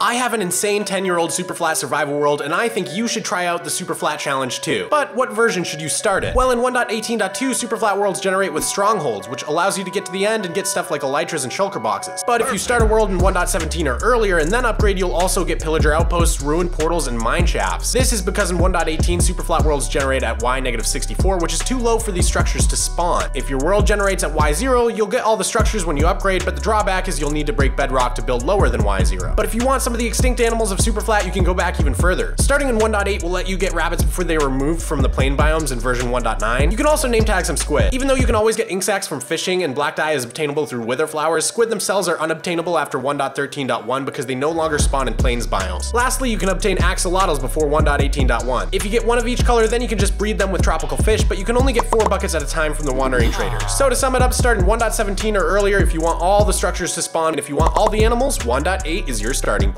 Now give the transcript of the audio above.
I have an insane 10 year old super flat survival world, and I think you should try out the super flat challenge too. But what version should you start in? Well, in 1.18.2, super flat worlds generate with strongholds, which allows you to get to the end and get stuff like elytras and shulker boxes. But if you start a world in 1.17 or earlier and then upgrade, you'll also get pillager outposts, ruined portals, and mine shafts. This is because in 1.18, super flat worlds generate at y-64, which is too low for these structures to spawn. If your world generates at y0, you'll get all the structures when you upgrade, but the drawback is you'll need to break bedrock to build lower than y0. But if you want some of the extinct animals of Superflat, you can go back even further. Starting in 1.8 will let you get rabbits before they were removed from the plain biomes in version 1.9. You can also name tag some squid. Even though you can always get ink sacs from fishing and black dye is obtainable through wither flowers, squid themselves are unobtainable after 1.13.1 because they no longer spawn in plains biomes. Lastly, you can obtain axolotls before 1.18.1. If you get one of each color, then you can just breed them with tropical fish, but you can only get four buckets at a time from the wandering traders. So to sum it up, start in 1.17 or earlier if you want all the structures to spawn, and if you want all the animals, 1.8 is your starting point.